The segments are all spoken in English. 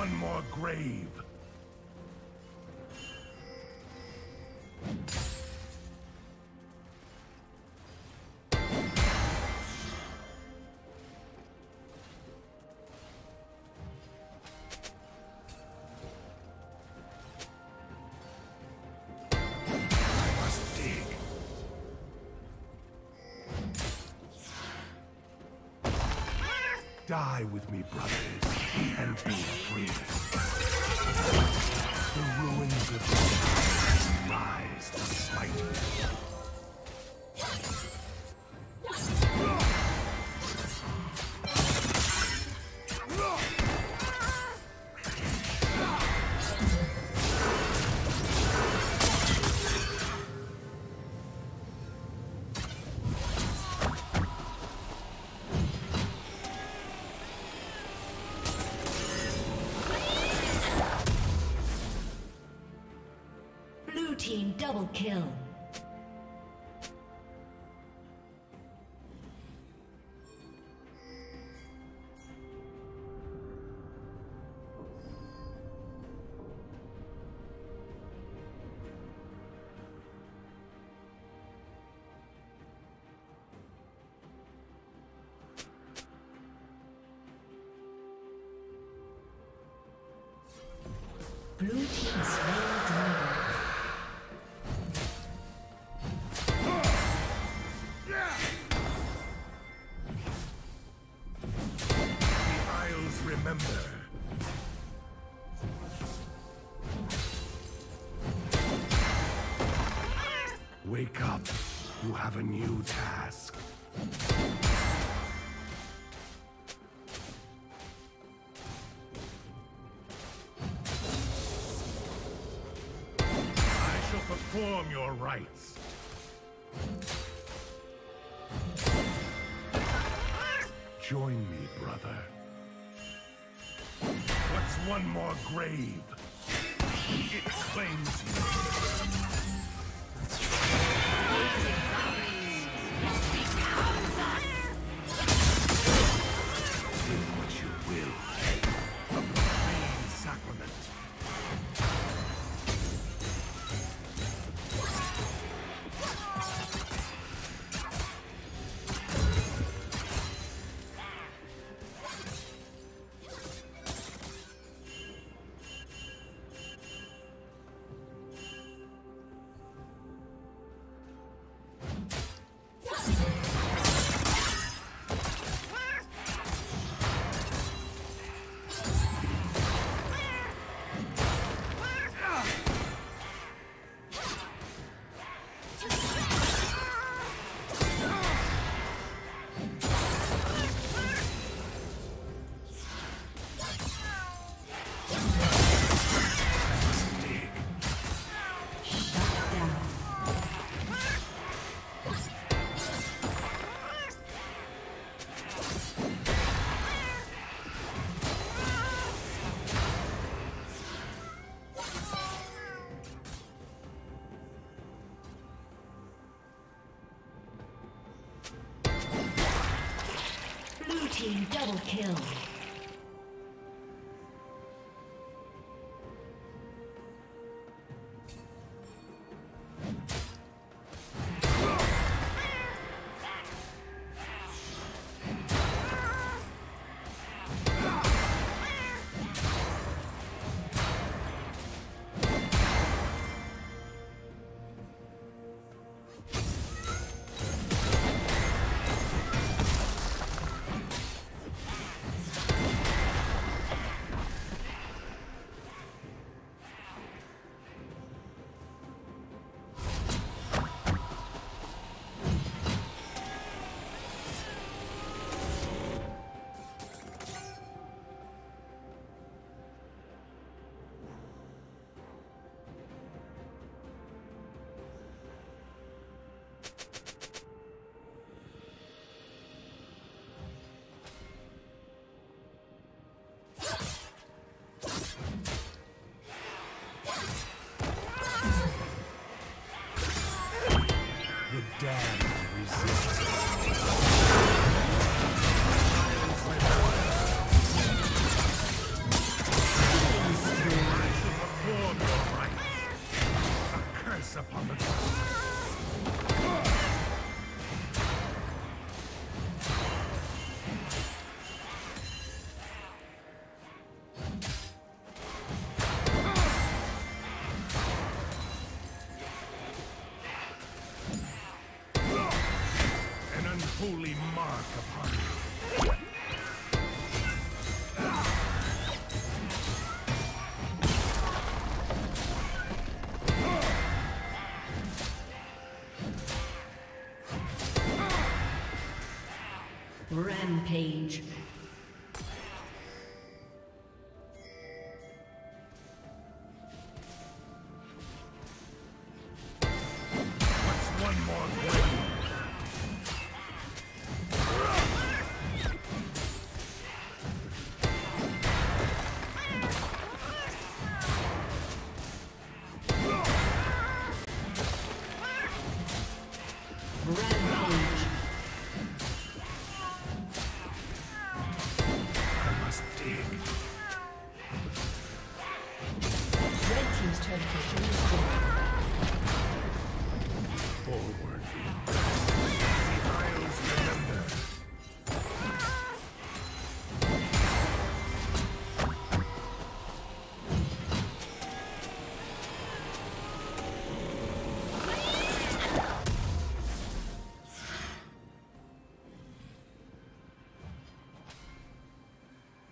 one more grave? Die with me, brothers, and be free. The ruins of the rise to smite me. Team double kill. Wake up. You have a new task. I shall perform your rites. Join me, brother one more grave. It claims you. Do what you will. Kill. Rampage.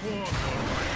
War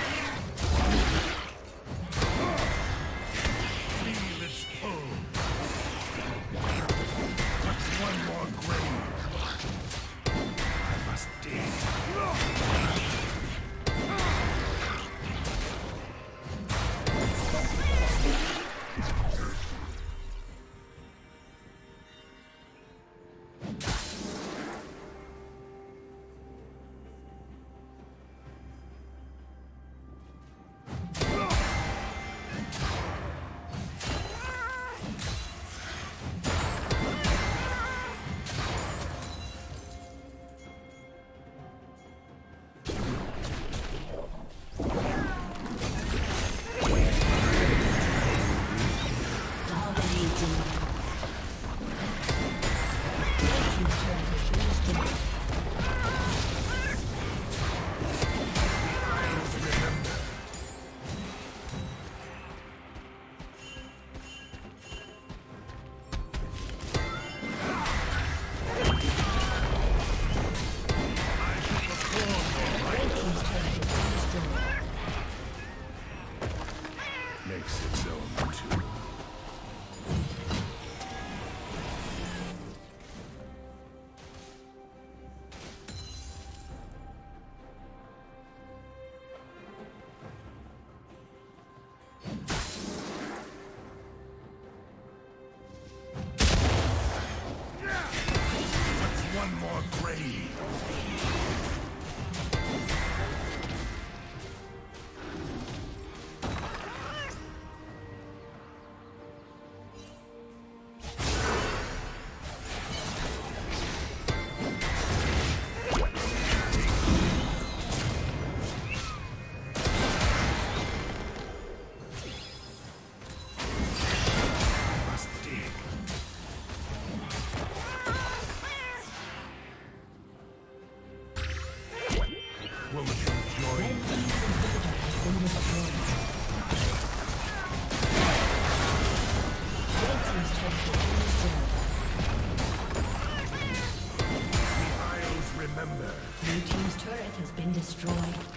has been destroyed.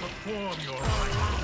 perform your rites.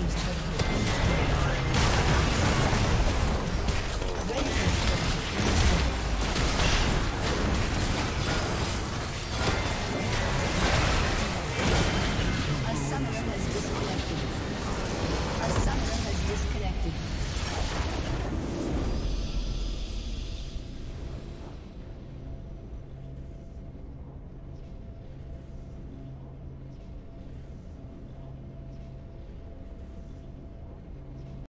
team's turret.